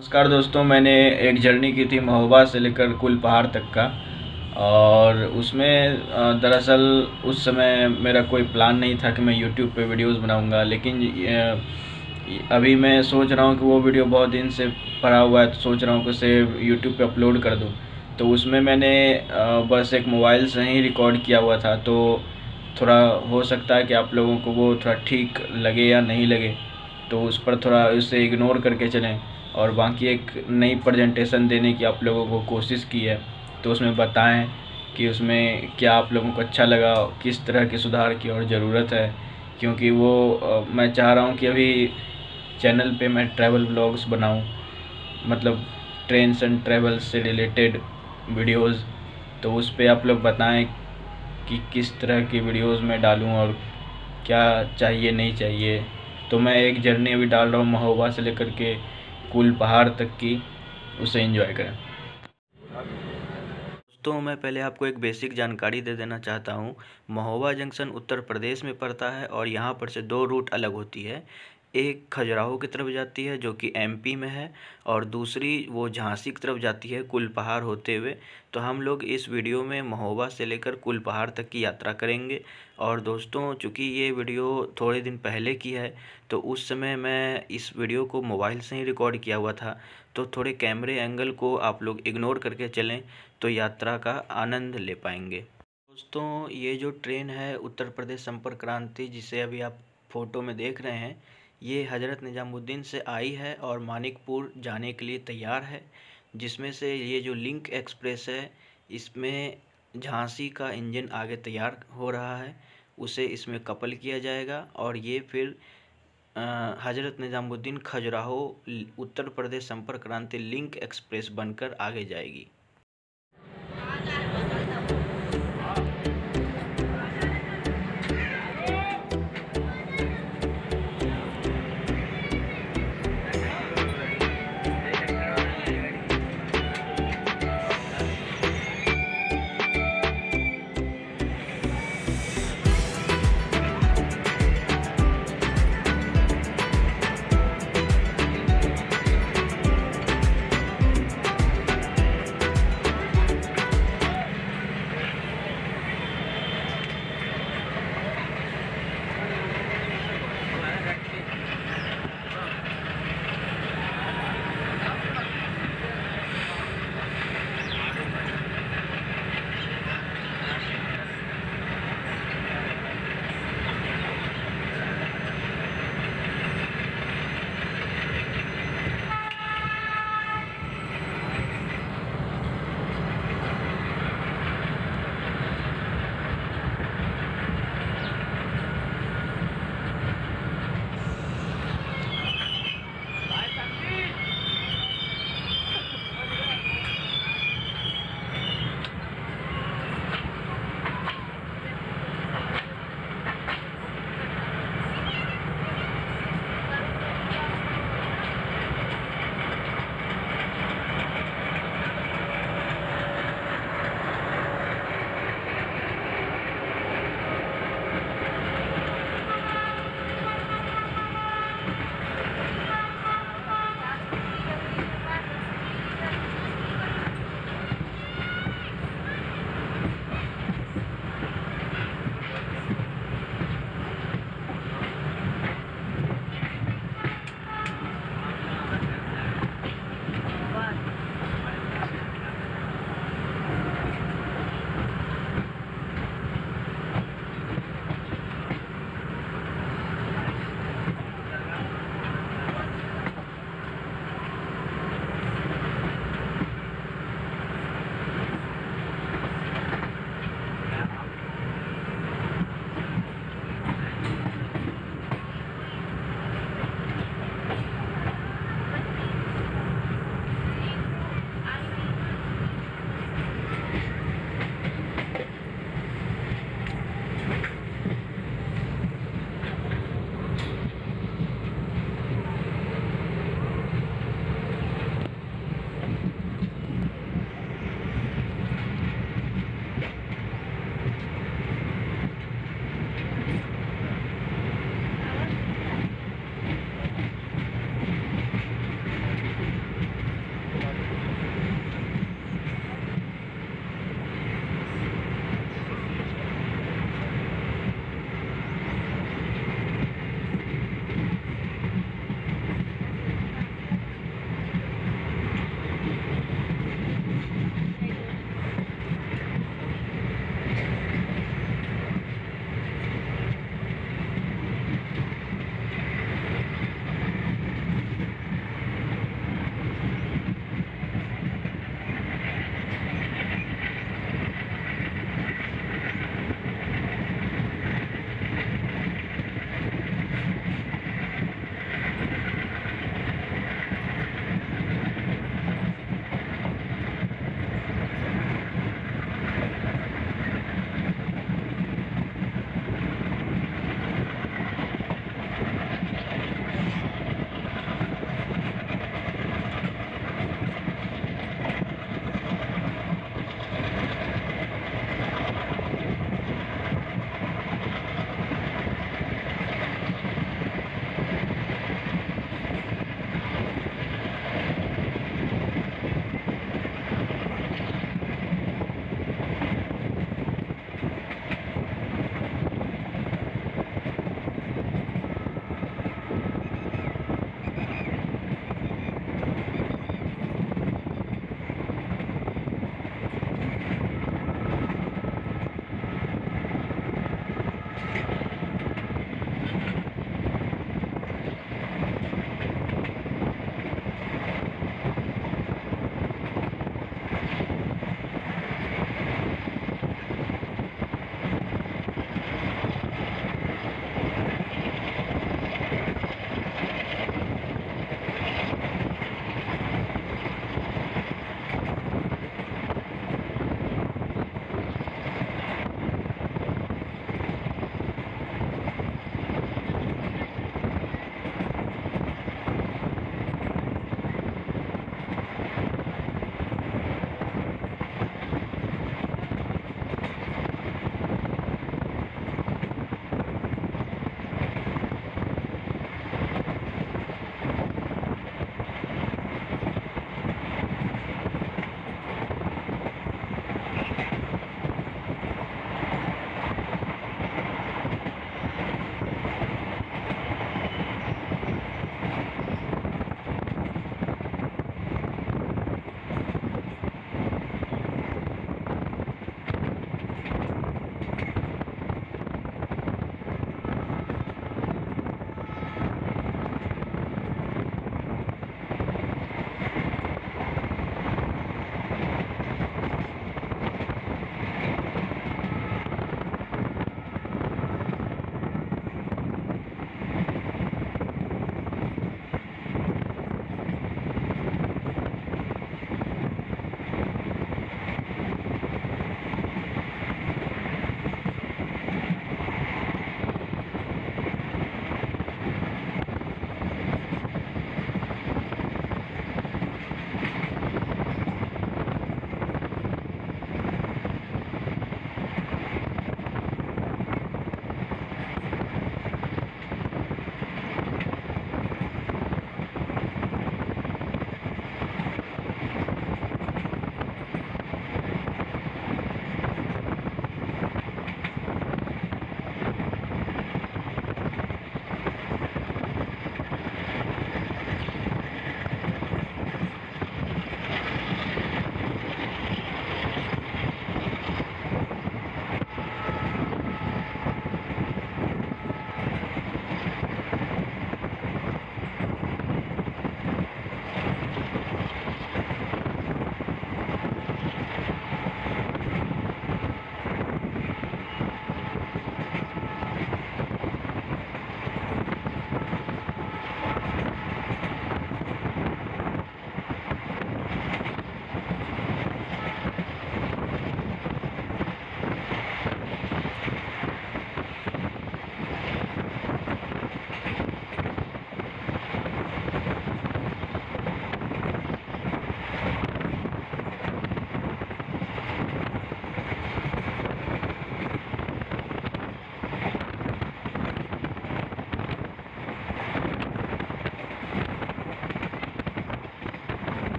नमस्कार दोस्तों, मैंने एक जर्नी की थी महोबा से लेकर कुल पहाड़ तक का और उसमें दरअसल उस समय मेरा कोई प्लान नहीं था कि मैं यूट्यूब पे वीडियोस बनाऊँगा, लेकिन अभी मैं सोच रहा हूँ कि वो वीडियो बहुत दिन से पड़ा हुआ है तो सोच रहा हूँ कि उसे यूट्यूब पे अपलोड कर दूँ। तो उसमें मैंने बस एक मोबाइल से ही रिकॉर्ड किया हुआ था तो थोड़ा हो सकता है कि आप लोगों को वो थोड़ा ठीक लगे या नहीं लगे तो उस पर थोड़ा उसे इग्नोर करके चलें। और बाकी एक नई प्रेजेंटेशन देने की आप लोगों को कोशिश की है तो उसमें बताएँ कि उसमें क्या आप लोगों को अच्छा लगा, किस तरह के सुधार की और ज़रूरत है। क्योंकि वो मैं चाह रहा हूँ कि अभी चैनल पे मैं ट्रैवल ब्लॉग्स बनाऊँ मतलब ट्रेन्स एंड ट्रैवल से रिलेटेड वीडियोस तो उस पर आप लोग बताएँ कि किस तरह की वीडियोस में डालूं और क्या चाहिए, नहीं चाहिए। तो मैं एक जर्नी अभी डाल रहा हूँ, महोबा से लेकर के कुल पहाड़ तक की उसे इंजॉय करें। दोस्तों, मैं पहले आपको एक बेसिक जानकारी दे देना चाहता हूँ। महोबा जंक्शन उत्तर प्रदेश में पड़ता है और यहाँ पर से दो रूट अलग होती है। एक खजुराहो की तरफ़ जाती है, जो कि एमपी में है, और दूसरी वो झांसी की तरफ़ जाती है, कुल पहाड़ होते हुए। तो हम लोग इस वीडियो में महोबा से लेकर कुल पहाड़ तक की यात्रा करेंगे। और दोस्तों, चूँकि ये वीडियो थोड़े दिन पहले की है तो उस समय मैं इस वीडियो को मोबाइल से ही रिकॉर्ड किया हुआ था। तो थोड़े कैमरे एंगल को आप लोग इग्नोर करके चलें तो यात्रा का आनंद ले पाएँगे। दोस्तों, ये जो ट्रेन है, उत्तर प्रदेश संपर्क क्रांति, जिसे अभी आप फ़ोटो में देख रहे हैं ये हज़रत निज़ामुद्दीन से आई है और मानिकपुर जाने के लिए तैयार है, जिसमें से ये जो लिंक एक्सप्रेस है, इसमें झांसी का इंजन आगे तैयार हो रहा है, उसे इसमें कपल किया जाएगा और ये फिर हज़रत निज़ामुद्दीन खजुराहो उत्तर प्रदेश संपर्क क्रांति लिंक एक्सप्रेस बनकर आगे जाएगी।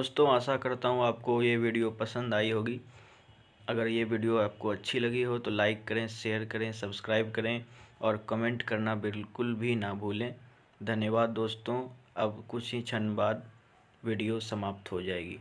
दोस्तों, आशा करता हूँ आपको ये वीडियो पसंद आई होगी। अगर ये वीडियो आपको अच्छी लगी हो तो लाइक करें, शेयर करें, सब्सक्राइब करें और कमेंट करना बिल्कुल भी ना भूलें। धन्यवाद दोस्तों। अब कुछ ही क्षण बाद वीडियो समाप्त हो जाएगी।